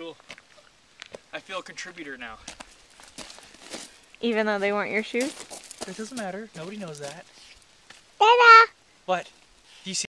cool. I feel a contributor now. Even though they weren't your shoes? It doesn't matter. Nobody knows that. Dada! What?